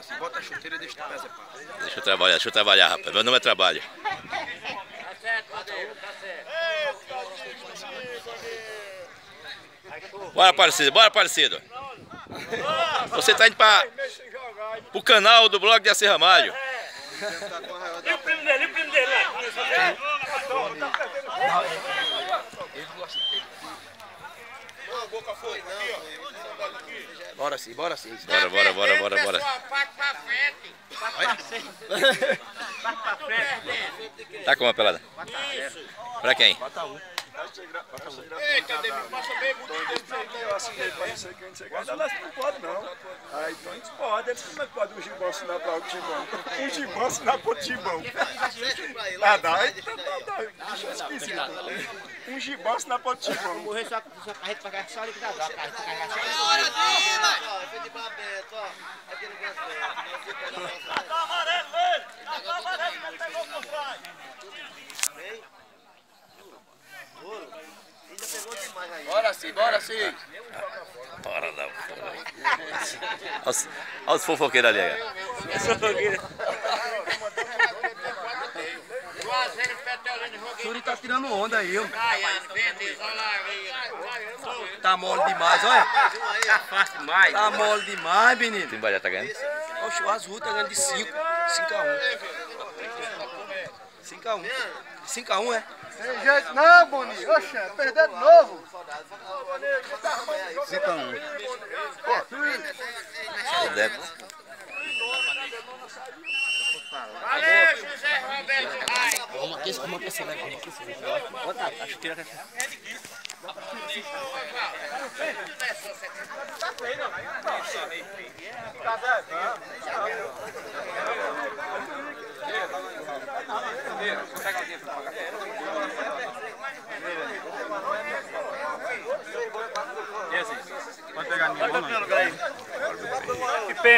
assim, bota a chuteira e deixa tu fazer pá. Deixa eu trabalhar, deixa eu trabalhar, rapaz. Meu nome é trabalho. Bora, parceiro, bora, parceiro. Você tá indo para o canal do blog de Acer Ramalho. E o primo dele, e o primo dele lá? Bora sim, bora sim. Bora, bora, bora, bora, bora. Tá com uma pelada? Pra quem? Eita, David, passa bem muito assinei pra não sei quem, não sei quem. Não, nós não pode não. Aí então a gente pode. Eles como é que pode um gibão assinar pra outro gibão? Um gibão assinar pro outro gibão. Ah, dá. Aí tá, tá, tá. Bicho esquisito. Um gibão assinar pra outro gibão. Morrer só só carreta pra só liquidador, a carreta pra carregar só É hora de ir, vai! Foi de babeta, ó. Tá amarelo ele! Tá amarelo, ele pegou com o Fry! Ainda pegou demais aí. Bora sim, bora sim. Para não. Olha os fofoqueiros ali. Fofoqueiros. O Suri tá tirando onda aí, ó. Tá mole demais, olha. Tá demais. Tá mole demais, menino. Tem balha, tá ganhando? O azul tá ganhando de 5. 5 a 1. Um. 5 a 1. Um. 5x1, é? Não, Boni. Oxe, é perdeu de novo. 5x1. Valeu, José Roberto Vamos aqui, vamos aqui, você vai. Bota a chuteira que é difícil. Tá bem, não. Tá bem.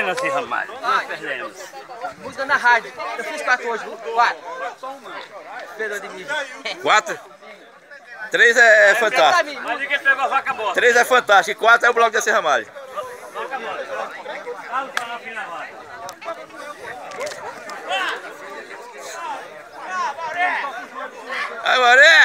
Ramalho. Nós perdemos. Música na rádio. Eu fiz quatro hoje, viu? Quatro. Perdão de mim. Quatro? Três é, é fantástico. Mas ninguém pegou a vaca boa. Três é fantástico. E quatro é o blog de Acer Ramalho. Vaca. Aí, Maré!